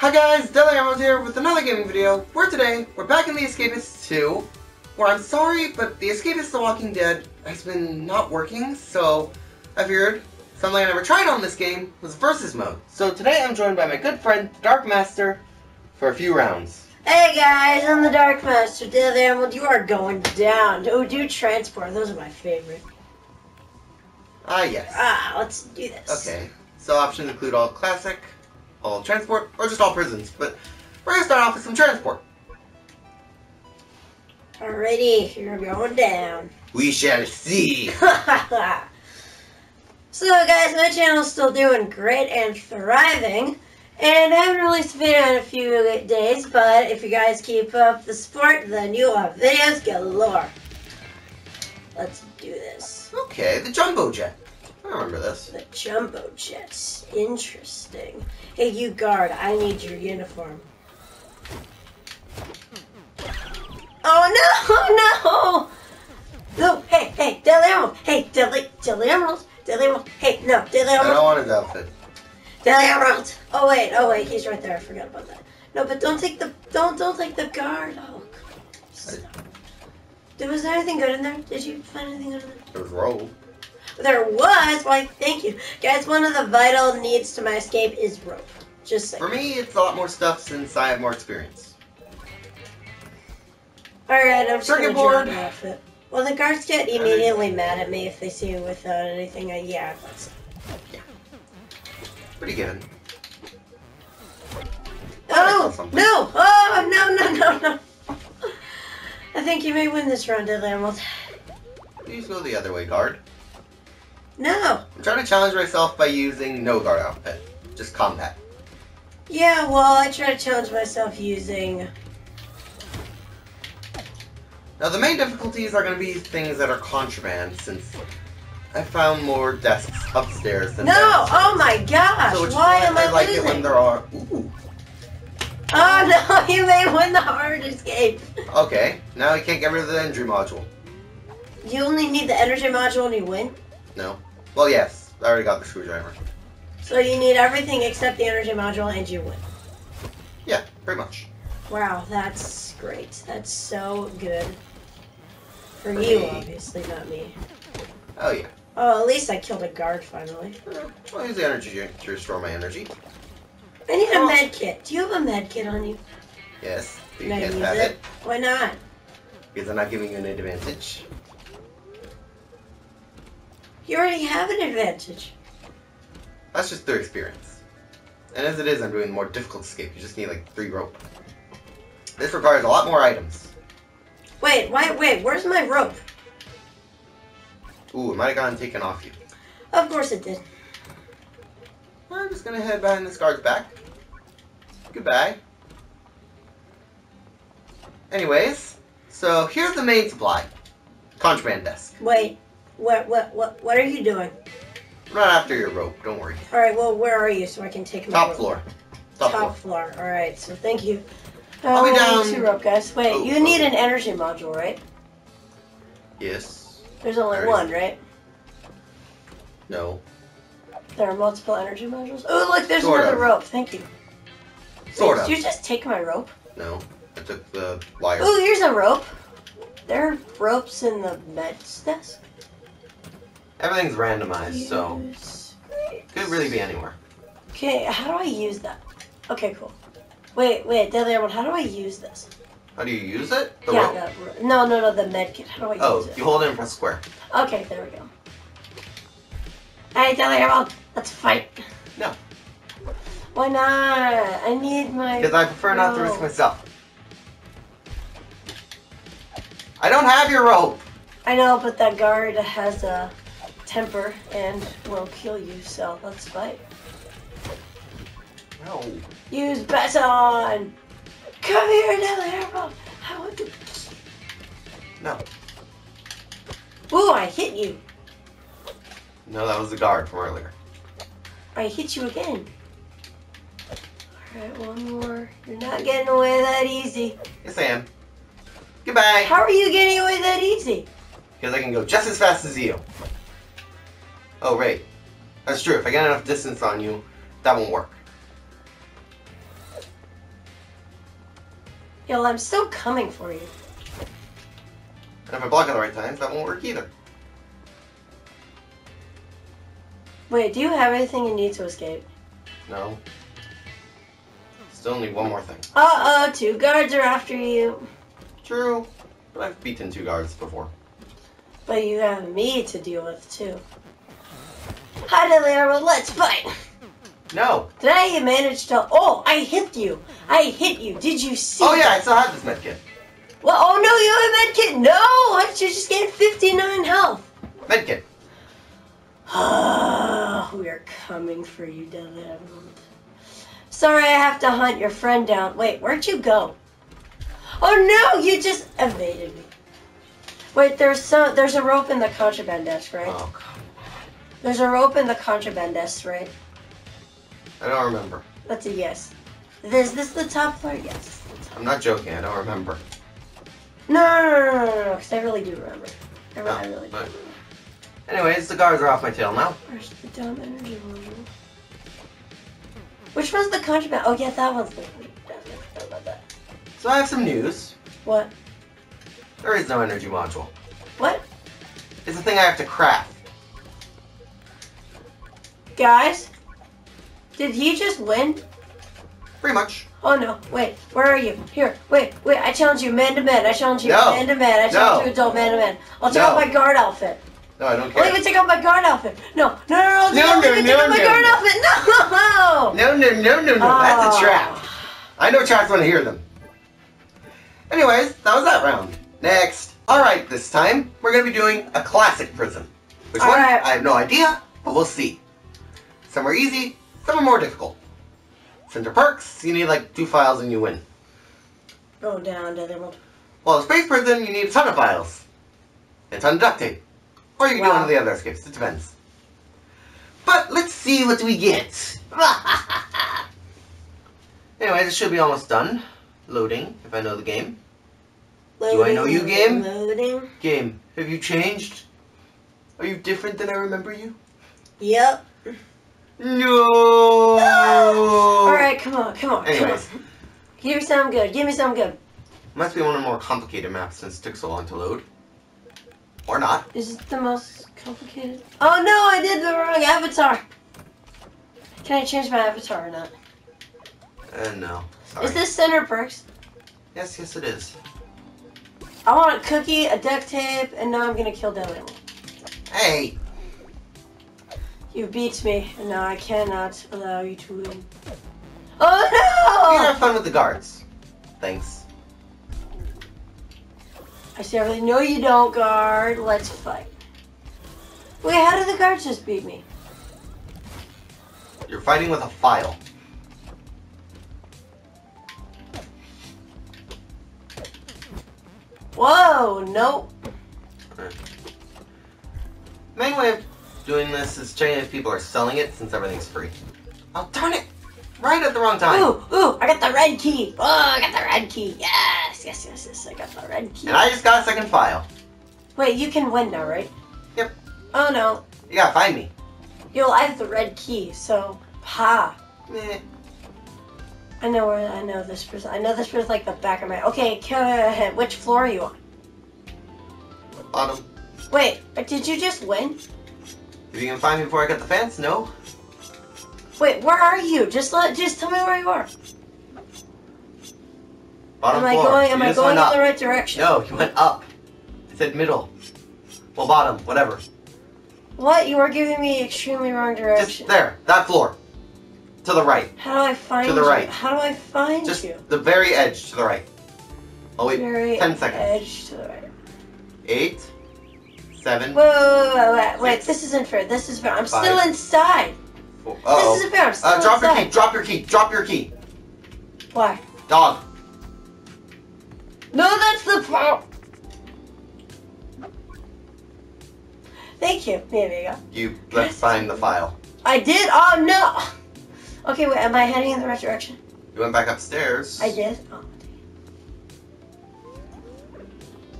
Hi guys, Deadly Emerald here with another gaming video, where today, we're back in The Escapist 2, where I'm sorry, but The Escapist The Walking Dead has been not working, so I figured something I never tried on this game was Versus Mode. So today I'm joined by my good friend, the Dark Master, for a few rounds. Hey guys, I'm the Dark Master, Deadly Emerald. You are going down. Oh, do transport. Those are my favorite. Ah, yes. Ah, let's do this. Okay, so options include all classic, all transport, or just all prisons, but we're gonna start off with some transport. Alrighty, you're going down. We shall see. so guys, my channel's still doing great and thriving. And I haven't released a video in a few days, but if you guys keep up the support, then you'll have videos galore. Let's do this. Okay, the jumbo jet. I remember this. The jumbo jets. Interesting. Hey, you guard, I need your uniform. Oh no, oh, no! No, hey, hey, Deadly Emerald! Hey, Deadly, Deadly Emerald! Deadly Emerald! Hey, no, Deadly I don't want his outfit. Deadly Emerald! Oh wait, oh wait, he's right there. I forgot about that. No, but don't take the don't don't take the guard. Oh, stop. There was there anything good in there? Did you find anything good in there? There was roll. There was. Why? Thank you, guys. One of the vital needs to my escape is rope. Just saying. For me, it's a lot more stuff since I have more experience. All right, I'm just Circuit gonna board. drop my outfit. Well, the guards get immediately mad at me if they see me without anything. Uh, yeah, that's. Pretty good. Oh no! Oh no no no no! I think you may win this round, Deadly Emerald. Please go the other way, guard. No. I'm trying to challenge myself by using no guard outfit. Just combat. Yeah, well, I try to challenge myself using. Now the main difficulties are going to be things that are contraband since I found more desks upstairs than No! downstairs. Oh my gosh! So Why am I like losing? it when there are. Ooh. Oh no! You may win the hard escape. Okay, now I can't get rid of the energy module. You only need the energy module and you win. No. Well, yes, I already got the screwdriver. So you need everything except the energy module and you win. Yeah, pretty much. Wow, that's great. That's so good. For For you, me. obviously, not me. Oh yeah. Oh, at least I killed a guard finally. I'll use the energy drink to restore my energy. I need a Oh. med kit. Do you have a med kit on you? Yes. You can't have it? it Why not? because I'm not giving you an advantage. You already have an advantage. That's just through experience. And as it is, I'm doing the more difficult escape. You just need like three rope. This requires a lot more items. Wait, wait, wait. Where's my rope? Ooh, it might have gotten taken off you. Of course it did. I'm just gonna head behind this guard's back. Goodbye. Anyways, so here's the main supply. Contraband desk. Wait. What, what, what, what are you doing? I'm not after your rope, don't worry. All right. Well, where are you so I can take my Top rope? floor. Top, floor. Top, floor. floor. All right. So thank you. I'll be Oh, down- Two rope, guys. Wait. Oh, you need an energy module, right? Yes. There's only There is. one, right? No. There are multiple energy modules. Oh, look, there's Sort another of. rope. Thank you. Sort Wait, of. Did you just take my rope? No. I took the wire. Oh, here's a rope. There are ropes in the med's desk. Everything's randomized, so Use- could really be anywhere. Okay, how do I use that? Okay, cool. Wait, wait, Deadly Emerald, how do I use this? How do you use it? The yeah, that no, no, no, the med kit. How do I Oh, use it? Oh, you hold it and press square. Okay, there we go. Hey, Deadly Emerald, let's fight. No. Why not? I need my. Because I prefer not to risk myself. I don't have your rope. I know, but that guard has a temper and will kill you, so let's fight. No. Use baton! Come here, Deadly Emerald! How would you. No. Ooh, I hit you! No, that was the guard from earlier. I hit you again. Alright, one more. You're not getting away that easy. Yes, I am. Goodbye. How are you getting away that easy? Because I can go just as fast as you. Oh, right. That's true. If I get enough distance on you, that won't work. Yo, I'm still coming for you. And if I block at the right times, that won't work either. Wait, do you have anything you need to escape? No. Still need one more thing. Uh-oh, two guards are after you. True. But I've beaten two guards before. But you have me to deal with, too. Hi well, let's fight. No. Today you managed to... Oh, I hit you. I hit you. Did you see Oh yeah, I still have this medkit. Well, oh no, you have a medkit. No, I just gained 59 health. Medkit. Ah, we are coming for you, Devin. Sorry, I have to hunt your friend down. Wait, where'd you go? Oh no, you just evaded me. Wait, there's some. There's a rope in the contraband desk, right? Oh, God. There's a rope in the contraband desk, right? I don't remember. That's a yes. Is this the top floor? Yes. I'm not joking. I don't remember. No, no, no, no, no, no, because I really do remember. I, No, I really do. but- Anyways, the guards are off my tail now. Where's the dumb energy module? Which one's the contraband? Oh yeah, that one's the. That. So I have some news. What? There is no energy module. What? It's a thing I have to craft. Guys? Did he just win? Pretty much. Oh no, wait, where are you? Here, wait, wait, I challenge you man to man, I challenge you No. man to man, I challenge No. you adult man to man. I'll take No. off my guard outfit. No, I don't care. I'll even take off my guard outfit. No, no, no, no, No, I'll no, even no, take off my no, guard no. outfit. No! No, no, no, no, no. That's a Oh. trap. I know traps when I hear them. Anyways, that was that round. Next. Alright, this time we're going to be doing a classic prison. Which one? Alright. I have no idea, but we'll see. Some are easy, some are more difficult. Center perks, you need like two files and you win. Go down to the world. While a space prison, you need a ton of files. And a ton of duct tape. Or you can do Wow. one of the other escapes, it depends. But let's see what we get. Anyways, it should be almost done. Loading, if I know the game. Loading, Do I know you, game? Loading. Game, have you changed? Are you different than I remember you? Yep. No! Alright, come on, come on, Anyways, come on. Give me something good, give me some good. must be one of the more complicated maps since it took so long to load. Or not. Is it the most complicated? Oh no, I did the wrong avatar. Can I change my avatar or not? Uh, no. Sorry. Is this center perks? Yes, yes it is. I want a cookie, a duct tape, and now I'm gonna kill Dylan. Hey! You beat me, and now I cannot allow you to win. Oh no! You have fun with the guards. Thanks. I see everything. No, you don't, guard. Let's fight. Wait, how did the guards just beat me? You're fighting with a file. Whoa, nope. Main way of doing this is checking if people are selling it since everything's free. Oh, darn it! Right at the wrong time. Ooh, ooh, I got the red key. Oh, I got the red key. Yes, yes, yes, yes, I got the red key. And I just got a second file. Wait, you can win now, right? Yep. Oh no, You gotta find me. yo, I have the red key, so ha. Meh. I know where I know this person. I know this person like the back of my. Okay, ahead. Which floor are you on? Bottom. Wait, uh, did you just win? If you can find me before I get the fence, no. Wait, where are you? Just let, just tell me where you are. Bottom am I floor. going? You Am I going in the right direction? No, you went up. It said middle. Well, bottom, whatever. What? You are giving me extremely wrong Just direction. there, that floor. To the right. How do I find To the you? right. How do I find Just you? the very edge to the right. Oh wait, Very 10 seconds. edge to the right. eight, seven, Wait, wait, wait, wait, wait. This isn't fair. This is fair. I'm Five. still inside. four. This Uh-oh. isn't fair. I'm still Uh, drop your key, drop your key, drop your key. Why? Dog. No, that's the problem. Thank you. There you go. You left behind the file. I did. Oh no. Okay, wait. Am I heading in the right direction? You went back upstairs. I did. Oh.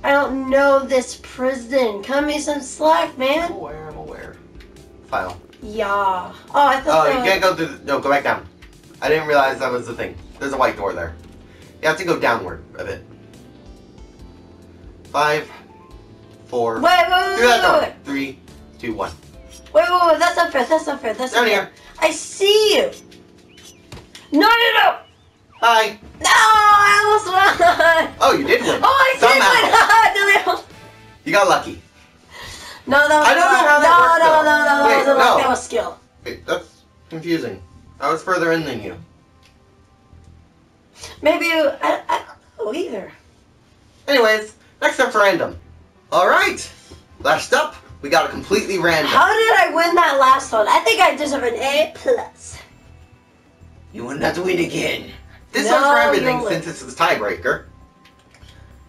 I don't know this prison. Cut me some slack, I'm man. aware, I'm aware. File. Yeah. Oh, I thought Oh, you can't go through the, no, go back down. I didn't realize that was the thing. There's a white door there. You have to go downward a bit. Five, four, Wait, wait, wait, through that wait, door. wait, Three, two, one. wait, wait, wait, that's unfair, that's unfair, that's Down unfair. here. I see you. No, no, no. Hi. No, I almost won. Oh, you did win. Oh, I did Somehow. win. You got lucky. no, that was I don't know how that no, worked, no, no, no, Wait, no. that was skill. Wait, that's confusing. I was further in than you. Maybe you, I, I don't know either. Anyways, next up's random. Alright. Last up, we got a completely random. How did I win that last one? I think I deserve an A plus. You will not win again. This No, for everything since it's the tiebreaker.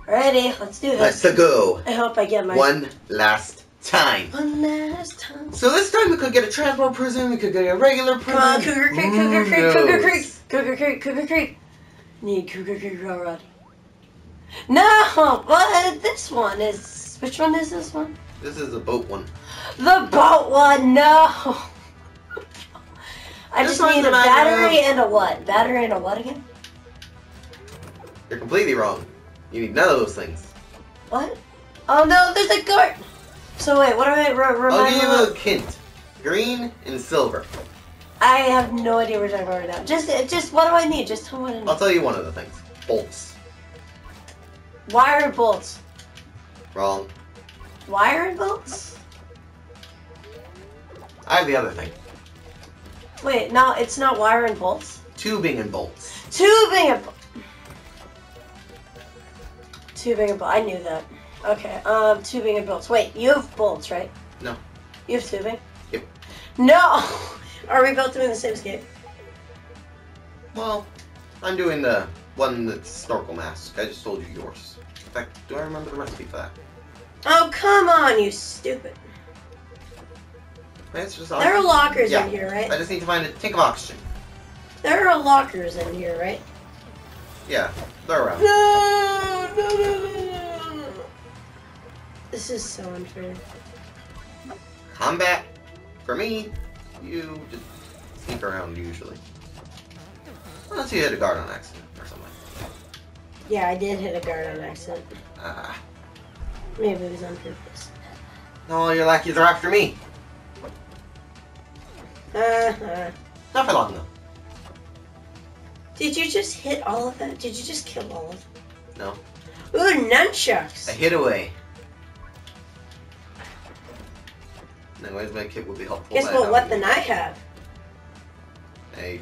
Ready? Let's do this. Let's go. I hope I get my One last time. one last time. So this time we could get a transport prison, we could get a regular prison. Come on, Cougar Creek, Cougar Creek, Cougar? Creek, Cougar Creek, Cougar Creek. Need Cougar Creek Railroad. No, but this one is. Which one is this one? This is a boat one. The boat one. No. I This just need a a battery of- and a what? Battery and a what again? You're completely wrong. You need none of those things. What? Oh no, there's a guard. So wait, what do I re- I'll give you of? a hint. Green and silver. I have no idea what you're talking about right now. Just, just what do I need? Just tell me what I need. I'll tell you one of the things. Bolts. Wire and bolts. Wrong. Wire and bolts? I have the other thing. Wait, no, it's not wire and bolts. Tubing and bolts. Tubing and Tubing and bolts. I knew that. Okay, um, tubing and bolts. Wait, you have bolts, right? No. You have tubing? Yep. No! Are we both doing the same skate? Well, I'm doing the one that's snorkel mask. I just told you yours. In fact, do I remember the recipe for that? Oh, come on, you stupid. There are lockers Yeah. in here, right? I just need to find a tank of oxygen. There are lockers in here, right? Yeah, they're around. No, This is so unfair. Combat, for me, you just sneak around usually. Unless you hit a guard on accident or something. Yeah, I did hit a guard on accident. Ah, Maybe it was on purpose. no, your lackeys are after me. Uh-huh. Not for long though. Did you just hit all of them? Did you just kill all of them? No. Ooh, nunchucks. I hit away. Anyways, my kit would be helpful. Guess what weapon I have? I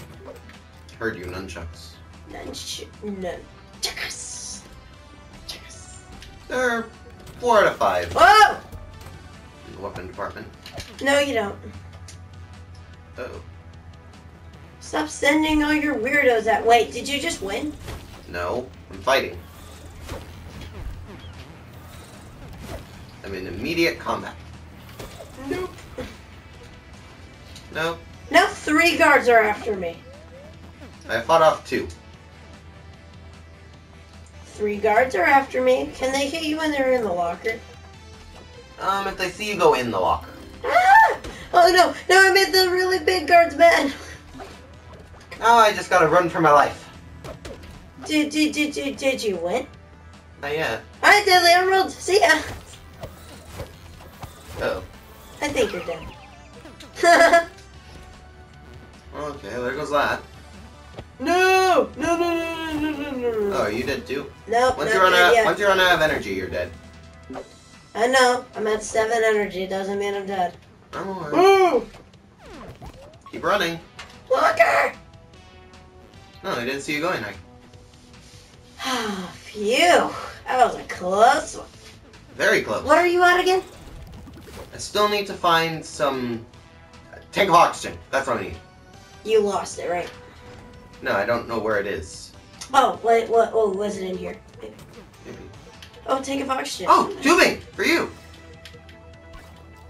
heard you nunchucks. Nunch nunchucks. Chucks. They're four out of five Whoa! in the weapon department. No, you don't. Oh, Stop sending all your weirdos that Wait, did you just win? no, I'm fighting. I'm in immediate combat. Nope. No, Now three guards are after me. I fought off two. Three guards are after me. Can they hit you when they're in the locker? Um, if they see you go in the locker. Ah! Oh no! No, I made the really big guards mad. Now I just gotta run for my life. Did did did did, did you win? Not yet. Alright, Deadly Emerald. See ya. Oh, I think you're dead. okay, there goes that. no! No! No! No! No! No! No! Oh, you did too. Nope. Once not you run dead out, yet. once you run out of energy, you're dead. I know. I'm at seven energy. Doesn't mean I'm dead. I'm alright. Woo! Keep running. Locker. No, I didn't see you going. I Phew. That was a close one. very close. What are you at again? I still need to find some tank of oxygen. That's what I need. You lost it, right? No, I don't know where it is. Oh, wait, what? Oh, was it in here? Maybe. Oh, tank of oxygen. Oh, tubing for you.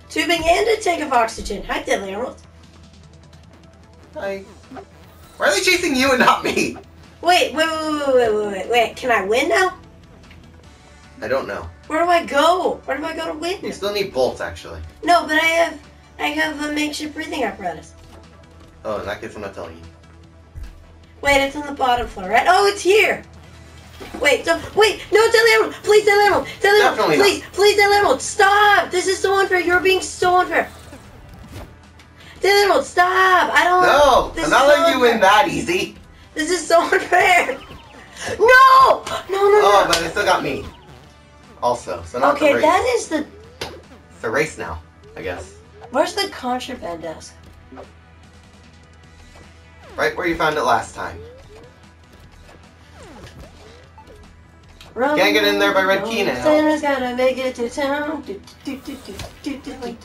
Tubing and a tank of oxygen. Hi, Deadly Emerald. Hi. Why are they chasing you and not me? Wait, wait, wait, wait, wait, wait, wait. Can I win now? I don't know. Where do I go? Where do I go to win? You still need bolts, actually. No, but I have, I have a makeshift breathing apparatus. Oh, in that case, I'm not telling you. Wait, it's on the bottom floor, right? Oh, it's here. Wait, don't, wait, no, Deadly Emerald! Please, Emerald! Emerald! Definitely not. Please, please, Emerald! Stop! This is so unfair. You're being so unfair. Emerald, stop! I don't. No, This I'm not so letting you win that easy. This is so unfair. No! No, no, Oh, no. but they still got me. Also, so not the okay, race. that is the. It's the race now, I guess. Where's the contraband desk? Right where you found it last time. Run, Can't get in there by Red run, Key now. Santa's gotta make it to town. Do, do, do, do, do, do, do.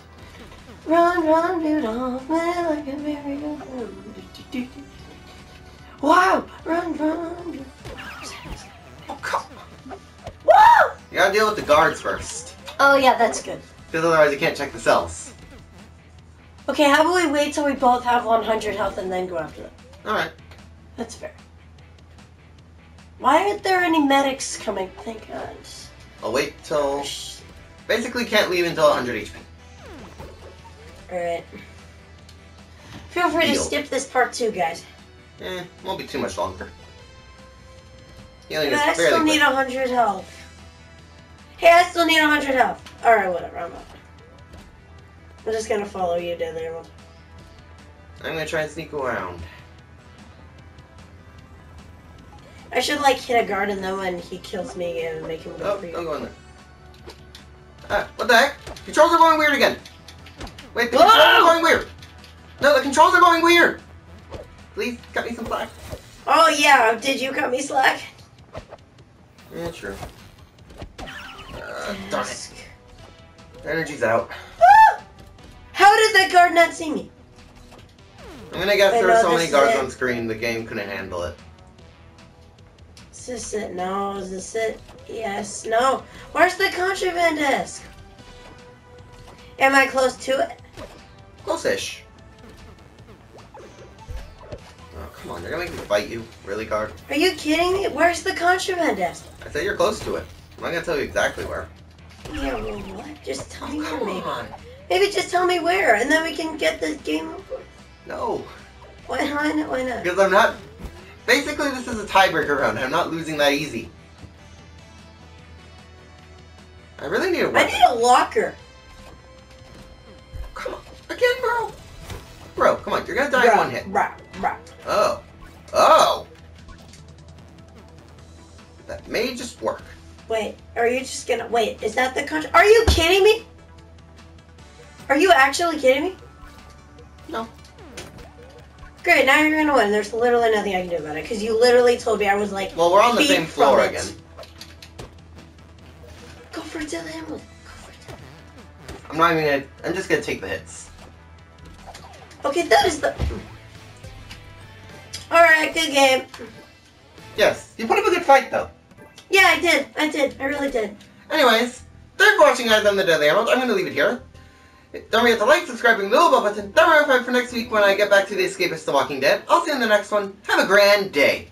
Run, run, Rudolph, man, like a merry-go-round. Do, do, do, do. Wow! Run, run. Oh, come! You gotta deal with the guards first. Oh yeah, that's good. Because otherwise you can't check the cells. Okay, how about we wait till we both have 100 health and then go after them? Alright. That's fair. Why aren't there any medics coming? Thank God. I'll wait till... Shh. Basically can't leave until 100 HP. Alright. Feel free to skip this part too, guys. Eh, won't be too much longer. But I still need 100 health. Hey, I still need 100 health. Alright, whatever, I'm up. I'm just gonna follow you, Deadly Emerald. I'm gonna try and sneak around. I should, like, hit a guard and then when he kills me and make him go Oh, for don't you. go in there. Ah, what the heck? Controls are going weird again. Wait, the Whoa! controls are going weird. No, the controls are going weird. Please, cut me some slack. Oh, yeah, did you cut me slack? Yeah, sure. Uh, darn it. Energy's out. Ah! How did that guard not see me? I'm gonna guess Wait, there were no, so many guards it. on screen, the game couldn't handle it. Is this it? No. Is this it? Yes. No. Where's the contraband desk? Am I close to it? Close-ish. Oh, come on, they're gonna make me fight you. Really, guard? Are you kidding me? Where's the contraband desk? I said you're close to it. I'm not gonna tell you exactly where. Yeah, well, what? Just tell me where, Come maybe. on. Maybe just tell me where, and then we can get this game over. No. Why, why not? Why not? Because I'm not... Basically, this is a tiebreaker round. I'm not losing that easy. I really need a weapon. I need a locker. Come on. Again, bro. Bro, come on. You're gonna die in one hit. Bruh, bruh. Oh. Oh! That may just work. Wait, are you just gonna wait? Is that the contra? Are you kidding me? Are you actually kidding me? No. Great, now you're gonna win. There's literally nothing I can do about it because you literally told me I was like, Well, we're on the same floor it. again. go for it, Dylan. Go for it. I'm not even gonna... I'm just gonna take the hits. Okay, that is the. All right, good game. Yes. You put up a good fight, though. Yeah, I did. I did. I really did. Anyways, thanks for watching guys on the Deadly Emerald. I'm going to leave it here. Don't forget to like, subscribe, and the little bell button. Don't forget for next week when I get back to The Escapist The Walking Dead. I'll see you in the next one. Have a grand day.